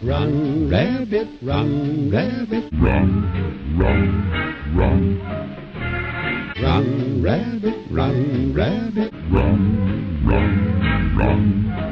Run, rabbit, run, rabbit. Run, run, run. Run, rabbit, run, rabbit. Run, run, run.